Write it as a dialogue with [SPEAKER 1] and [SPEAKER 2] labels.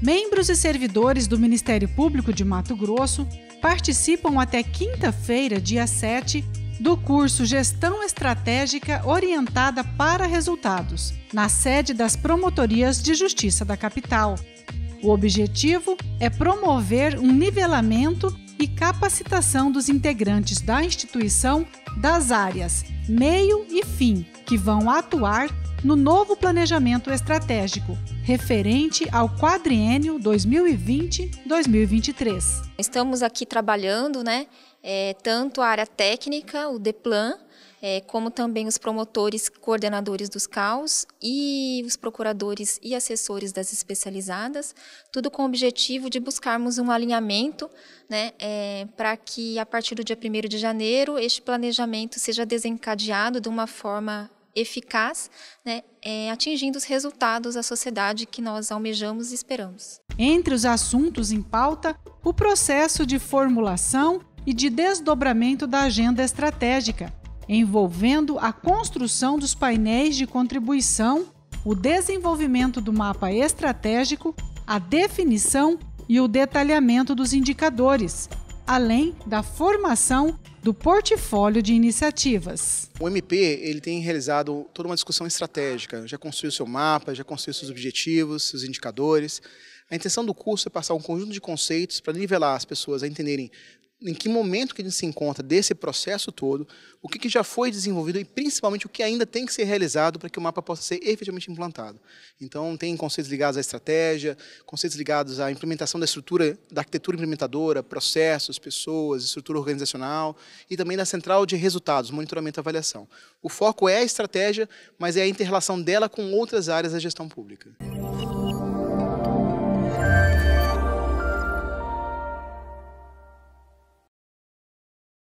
[SPEAKER 1] Membros e servidores do Ministério Público de Mato Grosso participam até quinta-feira, dia 7, do curso Gestão Estratégica Orientada para Resultados, na sede das Promotorias de Justiça da capital. O objetivo é promover um nivelamento e capacitação dos integrantes da instituição das áreas meio e fim, que vão atuar no novo planejamento estratégico, referente ao quadriênio 2020-2023.
[SPEAKER 2] Estamos aqui trabalhando, né, é, tanto a área técnica, o DEPLAN, é, como também os promotores coordenadores dos CAUS e os procuradores e assessores das especializadas, tudo com o objetivo de buscarmos um alinhamento né, é, para que, a partir do dia 1 de janeiro, este planejamento seja desencadeado de uma forma eficaz, né, é, atingindo os resultados da sociedade que nós almejamos e esperamos.
[SPEAKER 1] Entre os assuntos em pauta, o processo de formulação e de desdobramento da agenda estratégica, envolvendo a construção dos painéis de contribuição, o desenvolvimento do mapa estratégico, a definição e o detalhamento dos indicadores, além da formação do portfólio de iniciativas.
[SPEAKER 3] O MP ele tem realizado toda uma discussão estratégica, já construiu seu mapa, já construiu seus objetivos, seus indicadores. A intenção do curso é passar um conjunto de conceitos para nivelar as pessoas a entenderem em que momento que a gente se encontra desse processo todo, o que, que, já foi desenvolvido e principalmente o que ainda tem que ser realizado para que o mapa possa ser efetivamente implantado. Então, tem conceitos ligados à estratégia, conceitos ligados à implementação da estrutura, da arquitetura implementadora, processos, pessoas, estrutura organizacional e também da central de resultados, monitoramento e avaliação. O foco é a estratégia, mas é a interrelação dela com outras áreas da gestão pública.